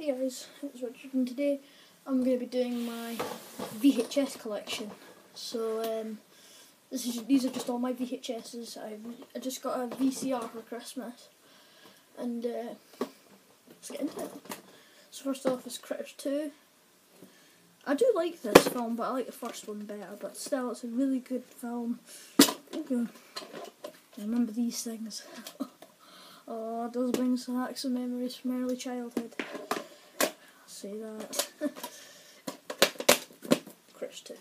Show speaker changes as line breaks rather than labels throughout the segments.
Hey guys, it's Richard and today I'm going to be doing my VHS collection. So um, this is these are just all my VHSs. I, I just got a VCR for Christmas and uh, let's get into it. So first off is Critters 2. I do like this film but I like the first one better but still it's a really good film. Remember these things. oh, it does bring back some memories from early childhood say that. Chris too.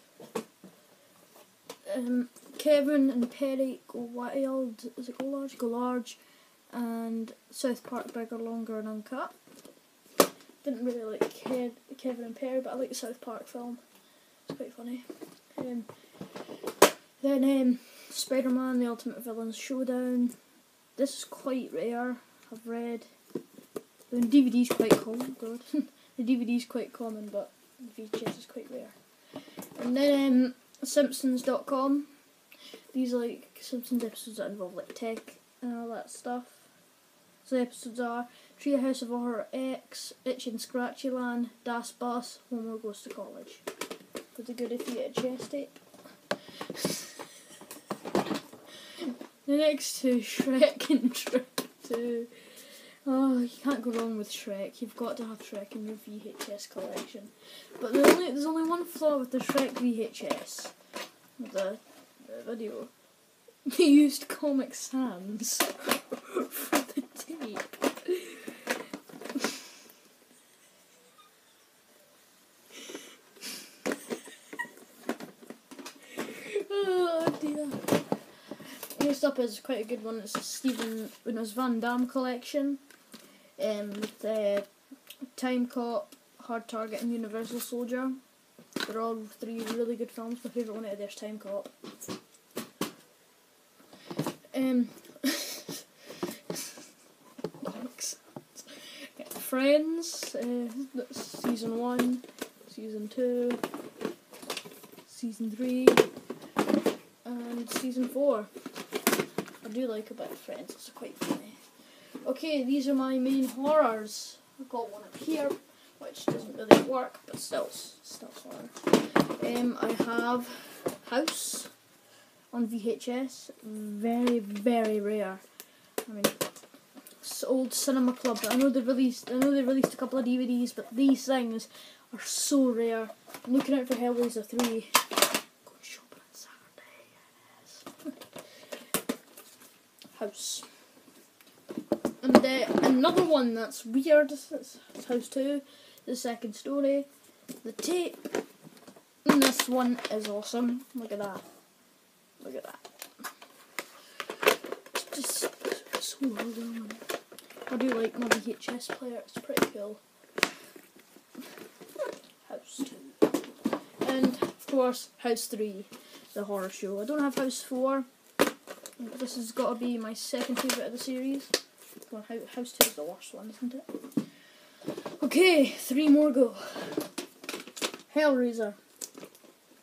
Um, Kevin and Perry go wild. Is it go large? Go large. And South Park bigger, longer, and uncut. Didn't really like Kev Kevin and Perry, but I like the South Park film. It's quite funny. Um, then um, Spider Man: The Ultimate Villains Showdown. This is quite rare. I've read. The DVD's quite cool. Good. The DVD is quite common, but VHS is quite rare. And then um, Simpsons.com. These are like Simpsons episodes that involve like tech and all that stuff. So the episodes are Treehouse of Horror X, Itchy and Scratchy Land, Das Bus, Homer Goes to College. A good if you VHS tape. the next two Shrek and Shrek 2. Oh, you can't go wrong with Shrek. You've got to have Shrek in your VHS collection. But there's only, there's only one flaw with the Shrek VHS. The, the video. They used Comic Sans for the tape. oh dear. Next up is quite a good one. It's Steven Universe Van Damme collection um, with uh, Time Cop, Hard Target, and Universal Soldier. They're all three really good films. My favourite one out of there is Time Cop. Um, Friends, uh, season one, season two, season three, and season four. I do like a bit of Friends. It's quite funny. Okay, these are my main horrors. I've got one up here, which doesn't really work, but still, still horror. Um, I have House on VHS. Very, very rare. I mean, old Cinema Club. I know they released. I know they released a couple of DVDs, but these things are so rare. I'm looking out for Hellraiser three. House. And uh, another one that's weird, it's, House 2, the second story, the tape, and this one is awesome. Look at that. Look at that. It's just so done. I do like my VHS player, it's pretty cool. House 2. And, of course, House 3, the horror show. I don't have House 4. This has got to be my second favourite of the series. Well, House 2 is the worst one, isn't it? Okay, three more go. Hellraiser.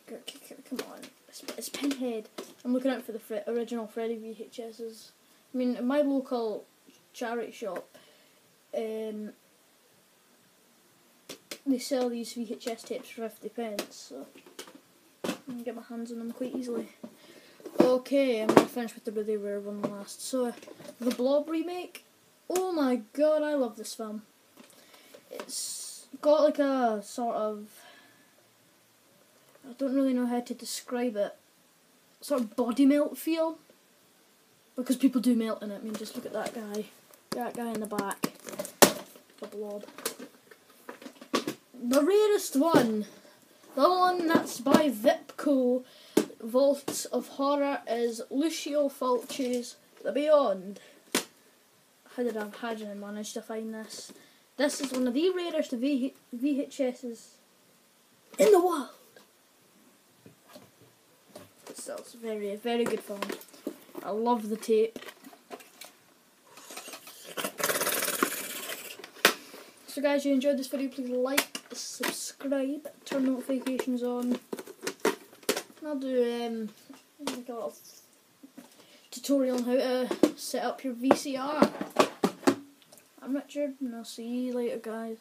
Come on. It's, Pinhead. I'm looking out for the original Freddy VHSs. I mean, my local charity shop, um, they sell these VHS tapes for 50 pence, so I can get my hands on them quite easily. Okay, I'm to finish with the really rare one last. So, the Blob remake. Oh my god, I love this film. It's got like a sort of. I don't really know how to describe it. Sort of body melt feel. Because people do melt in it. I mean, just look at that guy. That guy in the back. The blob. The rarest one. The one that's by Vipco Vaults of Horror is Lucio Fulci's The Beyond. How did I, I manage to find this? This is one of the rarest v, VHSs in the world. So it's very, very good film. I love the tape. So guys, you enjoyed this video, please like, subscribe, turn notifications on. I'll do um, a little tutorial on how to set up your VCR. I'm Richard, and I'll see you later, guys.